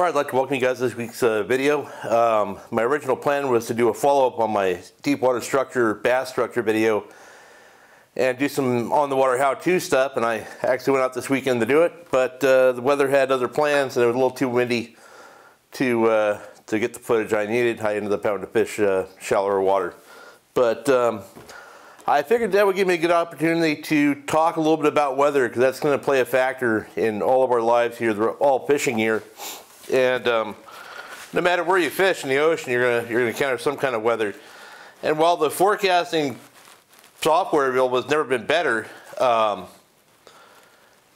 All right, I'd like to welcome you guys to this week's uh, video. Um, my original plan was to do a follow-up on my deep water structure, bass structure video and do some on-the-water how-to stuff, and I actually went out this weekend to do it, but uh, the weather had other plans, and it was a little too windy to, uh, to get the footage I needed. I ended up having to fish uh, shallower water. But um, I figured that would give me a good opportunity to talk a little bit about weather, because that's going to play a factor in all of our lives here, We're all fishing here. And um, no matter where you fish in the ocean, you're gonna you're gonna encounter some kind of weather. And while the forecasting software bill has never been better, um,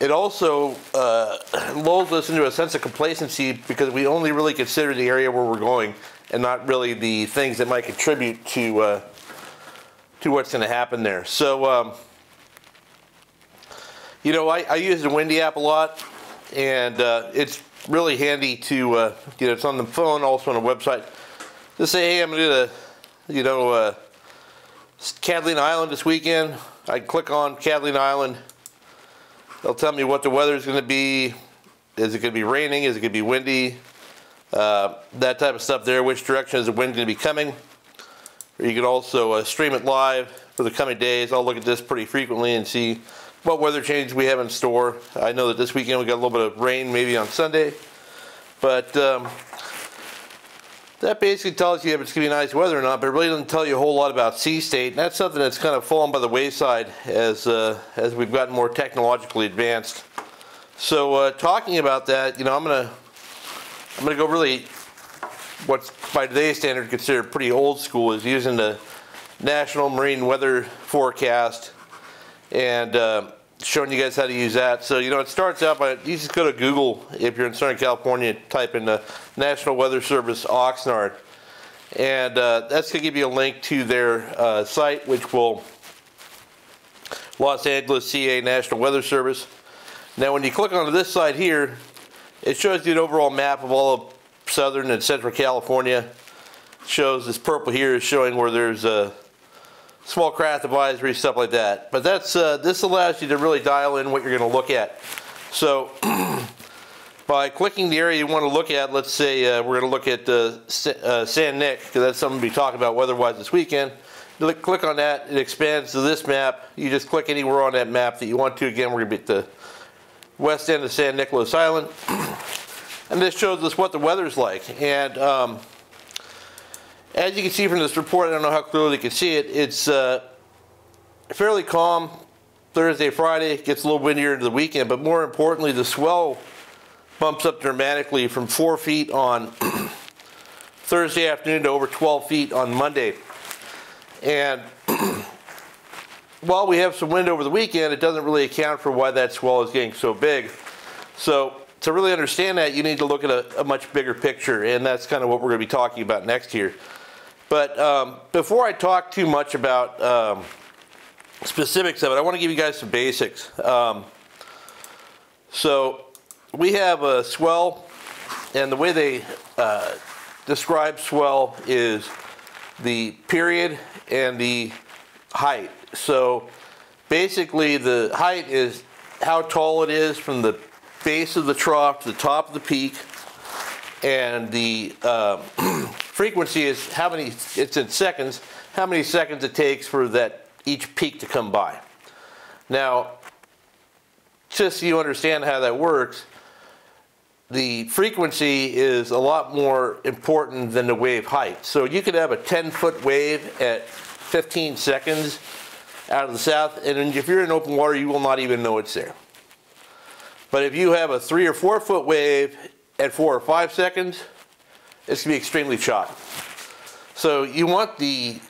it also uh, lulls us into a sense of complacency because we only really consider the area where we're going and not really the things that might contribute to uh, to what's going to happen there. So, um, you know, I, I use the Windy app a lot, and uh, it's really handy to, uh, you know, it's on the phone, also on the website. Just say, hey, I'm going to do the, you know, uh, Catalina Island this weekend. I click on Catalina Island. They'll tell me what the weather is going to be. Is it going to be raining? Is it going to be windy? Uh, that type of stuff there. Which direction is the wind going to be coming? Or you can also uh, stream it live for the coming days. I'll look at this pretty frequently and see what weather changes we have in store. I know that this weekend we got a little bit of rain maybe on Sunday, but um, that basically tells you if it's going to be nice weather or not, but it really doesn't tell you a whole lot about sea state. And that's something that's kind of fallen by the wayside as, uh, as we've gotten more technologically advanced. So uh, talking about that, you know, I'm going to I'm going to go really what's by today's standard considered pretty old school is using the National Marine Weather Forecast and uh, showing you guys how to use that. So, you know, it starts out by, you just go to Google if you're in Southern California, type in the National Weather Service Oxnard. And uh, that's going to give you a link to their uh, site, which will Los Angeles CA National Weather Service. Now, when you click onto this site here, it shows you an overall map of all of Southern and Central California. It shows this purple here is showing where there's a small craft advisory, stuff like that. But that's uh, this allows you to really dial in what you're going to look at. So by clicking the area you want to look at, let's say uh, we're going to look at uh, uh San Nick, because that's something we'll be talking about weather-wise this weekend. Click on that, it expands to this map. You just click anywhere on that map that you want to. Again, we're going to be at the west end of San Nicolas Island. and this shows us what the weather's like. And um, as you can see from this report, I don't know how clearly you can see it, it's uh, fairly calm Thursday, Friday. It gets a little windier into the weekend, but more importantly, the swell bumps up dramatically from 4 feet on Thursday afternoon to over 12 feet on Monday. And while we have some wind over the weekend, it doesn't really account for why that swell is getting so big. So to really understand that, you need to look at a, a much bigger picture, and that's kind of what we're going to be talking about next here. But um, before I talk too much about um, specifics of it, I want to give you guys some basics. Um, so we have a swell, and the way they uh, describe swell is the period and the height. So basically the height is how tall it is from the base of the trough to the top of the peak, and the uh, frequency is how many, it's in seconds, how many seconds it takes for that each peak to come by. Now, just so you understand how that works, the frequency is a lot more important than the wave height. So you could have a 10 foot wave at 15 seconds out of the south, and if you're in open water, you will not even know it's there. But if you have a three or four foot wave at four or five seconds, it's going to be extremely choppy. So you want the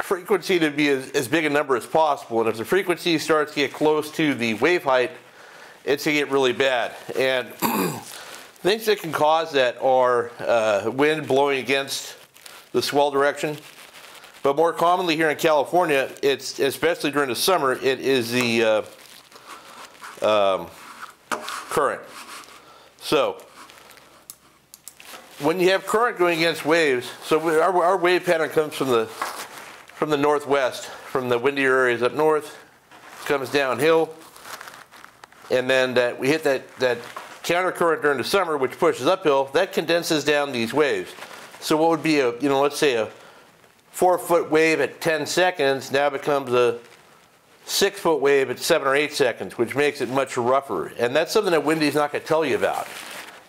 frequency to be as, as, big a number as possible. And if the frequency starts to get close to the wave height, it's going to get really bad. And things that can cause that are uh, wind blowing against the swell direction. But more commonly here in California, it's especially during the summer, it is the uh, um, current. So when you have current going against waves, so our, our wave pattern comes from the from the northwest, from the windier areas up north, comes downhill, and then that we hit that that counter current during the summer, which pushes uphill, that condenses down these waves. So what would be a, you know, let's say a four foot wave at 10 seconds now becomes a six foot wave at seven or eight seconds, which makes it much rougher. And that's something that Windy's not gonna tell you about.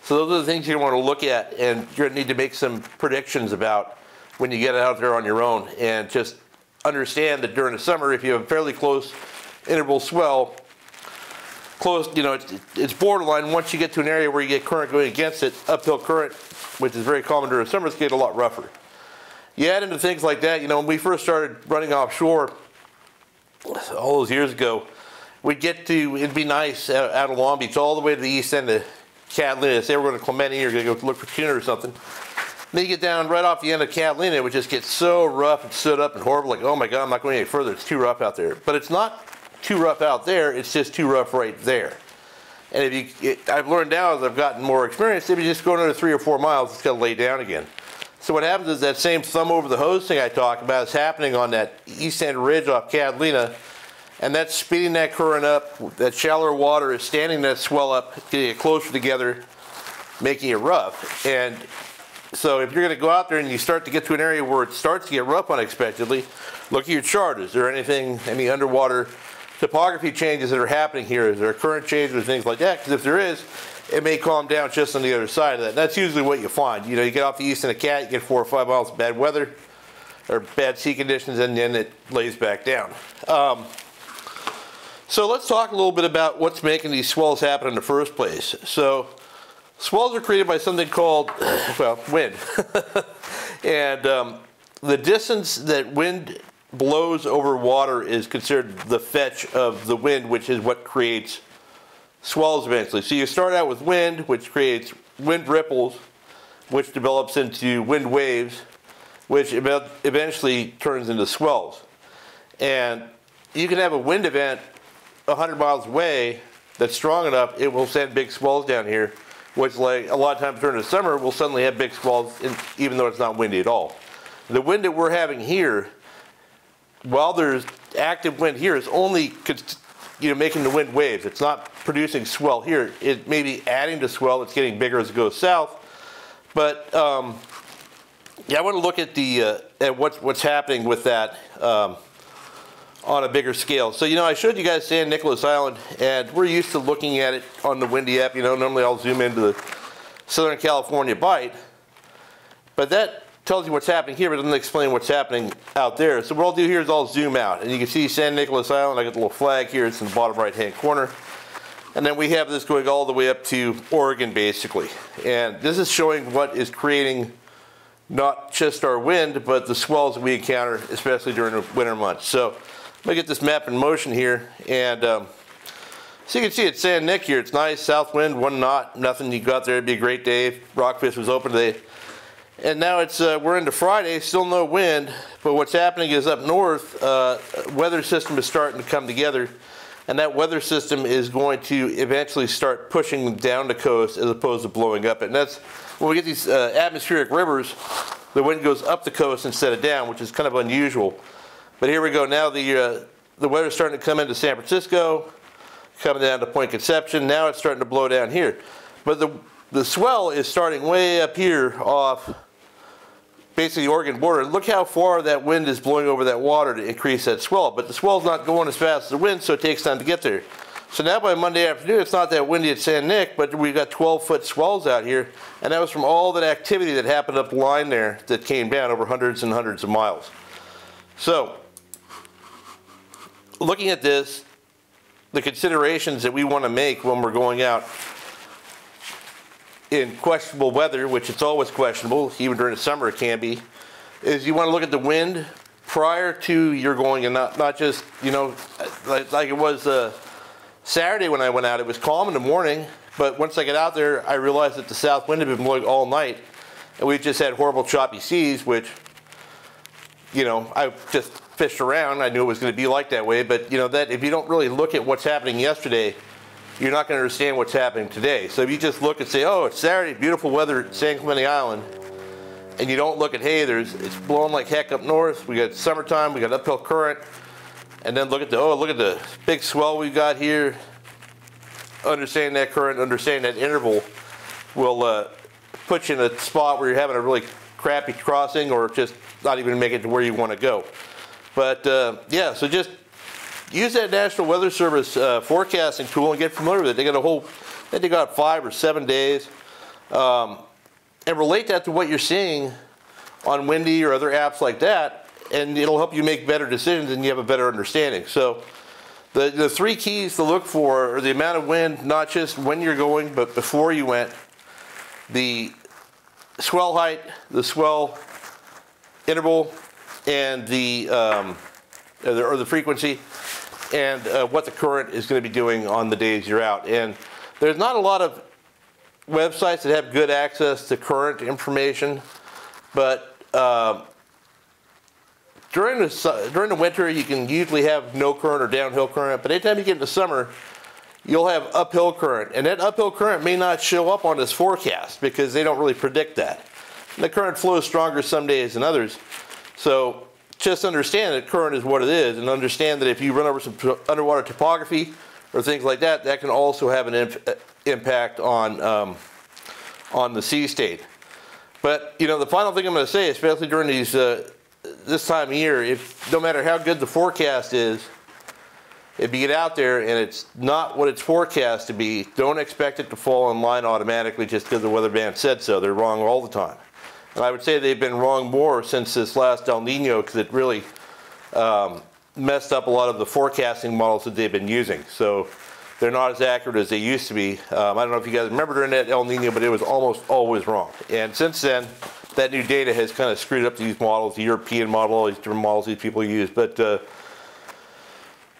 So those are the things you want to look at and you're gonna need to make some predictions about when you get out there on your own and just understand that during the summer, if you have a fairly close interval swell, close, you know, it's, it's borderline. Once you get to an area where you get current going against it, uphill current, which is very common during the summer, it's get a lot rougher. You add into things like that, you know, when we first started running offshore all those years ago, we'd get to, it'd be nice out, out of Long Beach all the way to the east end of Catalina. Say we're going to Clemente or going to go look for tuna or something. Then you get down right off the end of Catalina, it would just get so rough and stood up and horrible, like, oh my God, I'm not going any further. It's too rough out there. But it's not too rough out there, it's just too rough right there. And if you, it, I've learned now as I've gotten more experience, if you just go another three or four miles, it's going to lay down again. So what happens is that same thumb over the hose thing I talked about is happening on that east end ridge off Catalina, and that's speeding that current up. That shallower water is standing that swell up, getting it closer together, making it rough. And so if you're going to go out there and you start to get to an area where it starts to get rough unexpectedly, look at your chart. Is there anything, any underwater topography changes that are happening here? Is there a current change or things like that? Because if there is, it may calm down just on the other side of that. And That's usually what you find. You know, you get off the east in a cat, you get four or five miles of bad weather or bad sea conditions, and then it lays back down. Um, so let's talk a little bit about what's making these swells happen in the first place. So swells are created by something called, well, wind. and um, the distance that wind blows over water is considered the fetch of the wind, which is what creates swells eventually. So you start out with wind, which creates wind ripples, which develops into wind waves, which eventually turns into swells. And you can have a wind event 100 miles away that's strong enough, it will send big swells down here, which like a lot of times during the summer, we'll suddenly have big swells in, even though it's not windy at all. The wind that we're having here, while there's active wind here, is only you know, making the wind waves. It's not producing swell here. It may be adding to swell. It's getting bigger as it goes south. But um, yeah, I want to look at the uh, at what's what's happening with that um, on a bigger scale. So you know, I showed you guys San Nicolas Island, and we're used to looking at it on the Windy app. You know, normally I'll zoom into the Southern California Bight, but that tells you what's happening here, but doesn't explain what's happening out there. So what I'll do here is I'll zoom out, and you can see San Nicolas Island. I got the little flag here. It's in the bottom right-hand corner. And then we have this going all the way up to Oregon, basically. And this is showing what is creating not just our wind, but the swells we encounter, especially during the winter months. So let me get this map in motion here. And um, so you can see it's San Nick here. It's nice, south wind, one knot, nothing. You go out there, it'd be a great day. Rockfish was open today. And now it's uh, we're into Friday, still no wind, but what's happening is up north, uh, weather system is starting to come together, and that weather system is going to eventually start pushing down the coast as opposed to blowing up it. And that's when we get these uh, atmospheric rivers, the wind goes up the coast instead of down, which is kind of unusual. But here we go. Now the uh, the weather's starting to come into San Francisco, coming down to Point Conception. Now it's starting to blow down here, but the the swell is starting way up here off basically the Oregon border. Look how far that wind is blowing over that water to increase that swell. But the swell's not going as fast as the wind, so it takes time to get there. So now by Monday afternoon, it's not that windy at San Nick, but we've got 12 foot swells out here. And that was from all that activity that happened up the line there that came down over hundreds and hundreds of miles. So, looking at this, the considerations that we want to make when we're going out in questionable weather, which it's always questionable, even during the summer it can be, is you want to look at the wind prior to your going and not, not just, you know, like, like it was uh, Saturday when I went out, it was calm in the morning, but once I got out there, I realized that the south wind had been blowing all night, and we just had horrible choppy seas, which, you know, I just fished around. I knew it was going to be like that way, but, you know, that if you don't really look at what's happening yesterday, you're not going to understand what's happening today. So if you just look and say, oh, it's Saturday, beautiful weather at San Clemente Island, and you don't look at, hey, there's it's blowing like heck up north. We got summertime, we got uphill current, and then look at the oh, look at the big swell we've got here understanding that current, understanding that interval will uh, put you in a spot where you're having a really crappy crossing or just not even make it to where you want to go. But uh, yeah, so just use that National Weather Service uh, forecasting tool and get familiar with it. They got a whole, I think they got five or seven days. Um, and relate that to what you're seeing on Windy or other apps like that, and it'll help you make better decisions and you have a better understanding. So the, the three keys to look for are the amount of wind, not just when you're going, but before you went, the swell height, the swell interval, and the, um, or the, frequency, and uh, what the current is going to be doing on the days you're out. And there's not a lot of websites that have good access to current information, but uh, during the during the winter you can usually have no current or downhill current. But anytime you get into summer, you'll have uphill current, and that uphill current may not show up on this forecast because they don't really predict that. And the current flows stronger some days than others, so just understand that current is what it is, and understand that if you run over some underwater topography or things like that, that can also have an imp impact on um, on the sea state. But you know, the final thing I'm going to say, especially during these uh, this time of year, if no matter how good the forecast is, if you get out there and it's not what it's forecast to be, don't expect it to fall in line automatically just because the weather man said so. They're wrong all the time. And I would say they've been wrong more since this last El Nino because it really um, messed up a lot of the forecasting models that they've been using. So they're not as accurate as they used to be. Um, I don't know if you guys remember during that El Nino, but it was almost always wrong. And since then, that new data has kind of screwed up these models, the European model, all these different models these people use. But uh,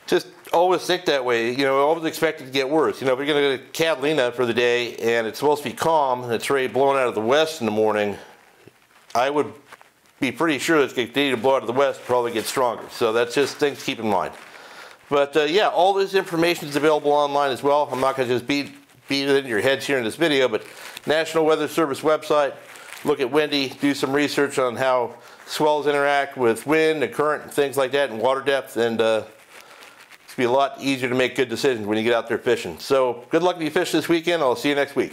just always think that way. You know, always expect it to get worse. You know, if you're going to go to Catalina for the day and it's supposed to be calm and it's ready blowing out of the west in the morning, I would be pretty sure it's going to continue to blow out of the west, probably get stronger. So that's just things to keep in mind. But uh, yeah, all this information is available online as well. I'm not going to just beat, beat it in your heads here in this video, but National Weather Service website, look at Windy, do some research on how swells interact with wind and current and things like that and water depth, and uh, it's be a lot easier to make good decisions when you get out there fishing. So good luck if you fish this weekend. I'll see you next week.